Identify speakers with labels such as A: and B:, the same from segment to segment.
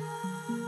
A: Música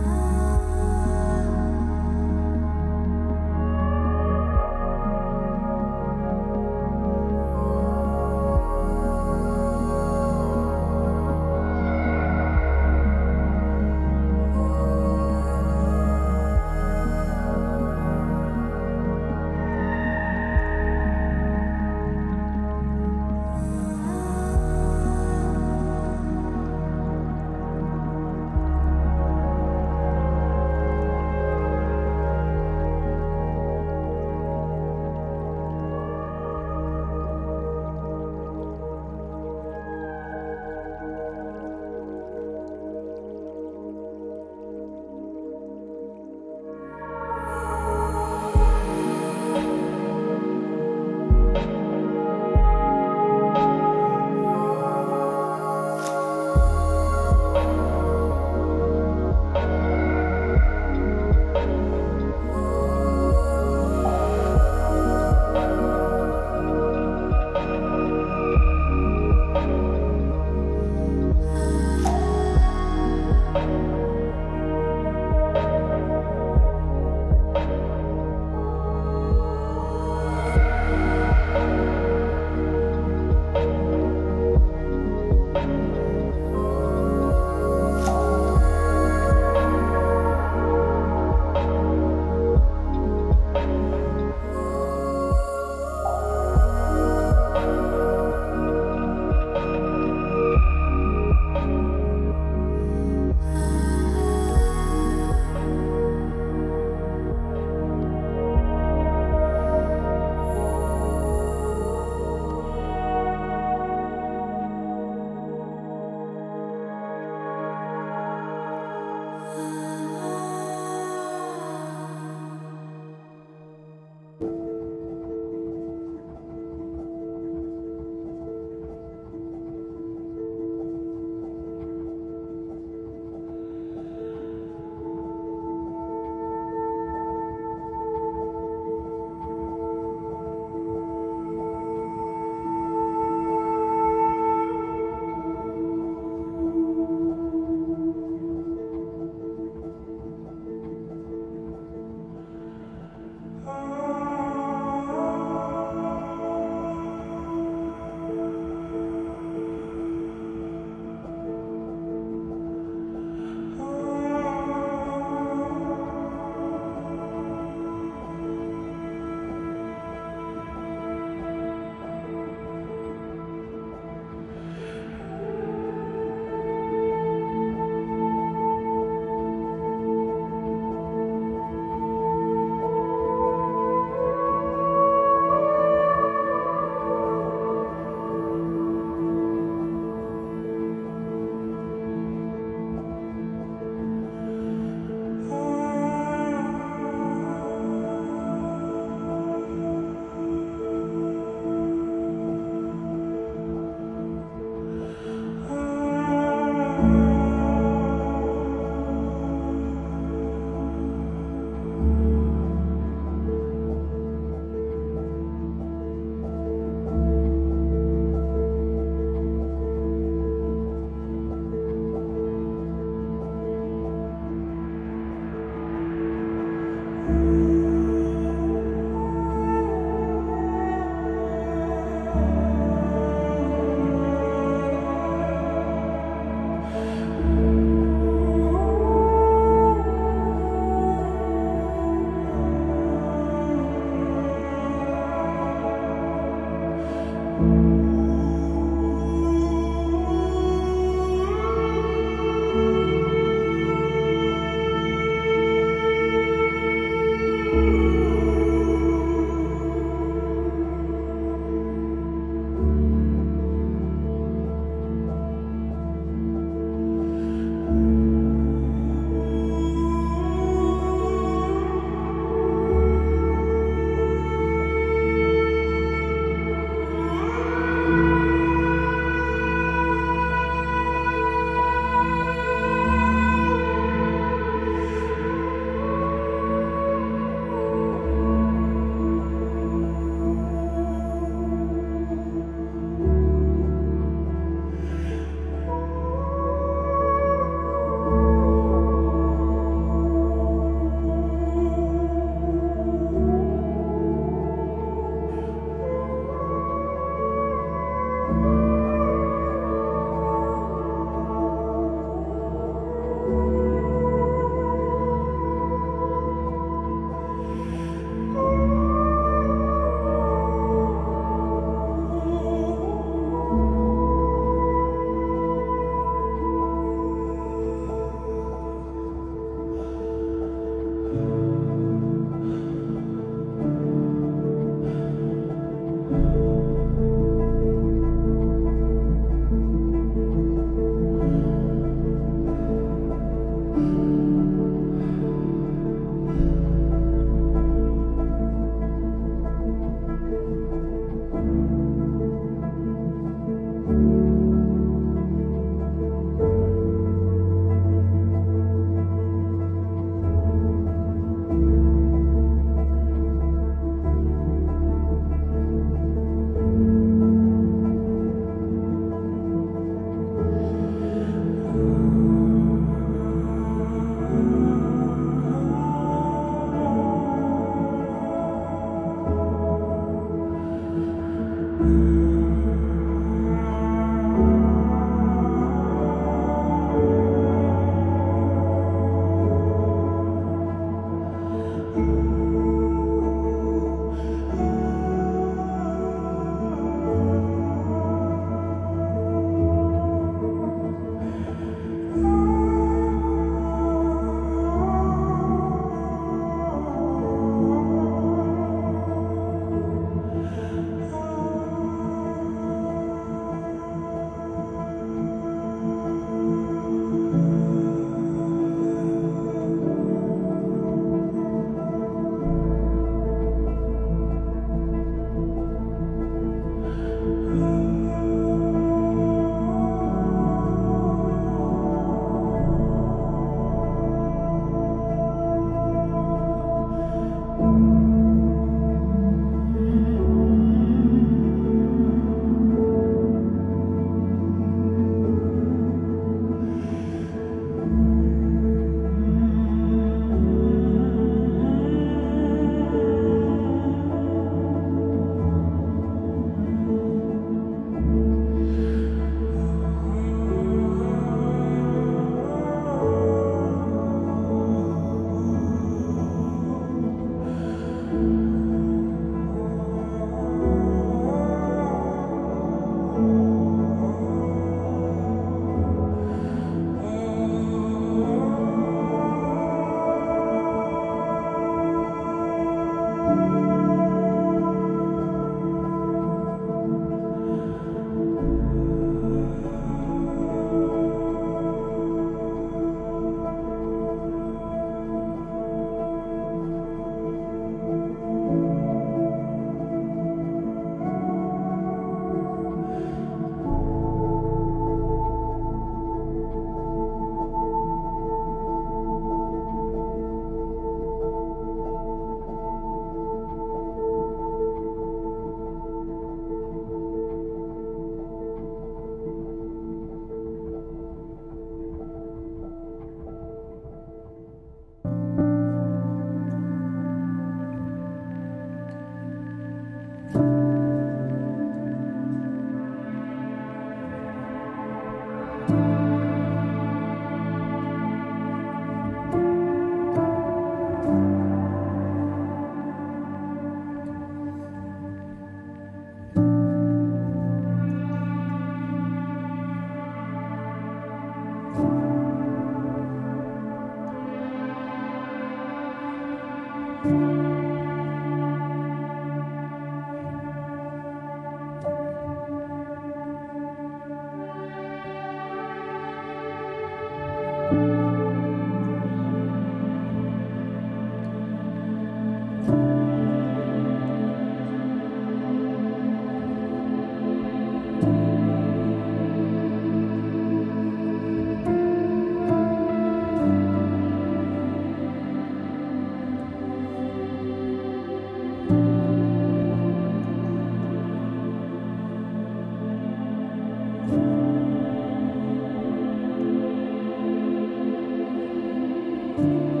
A: Thank you.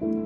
B: Thank you.